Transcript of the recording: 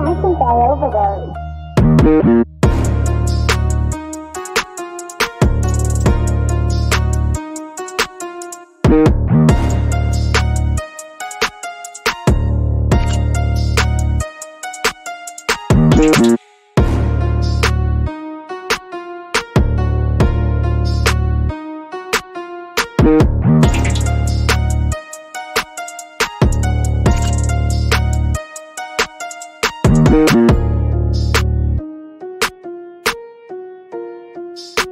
I think I overdosed. Thanks.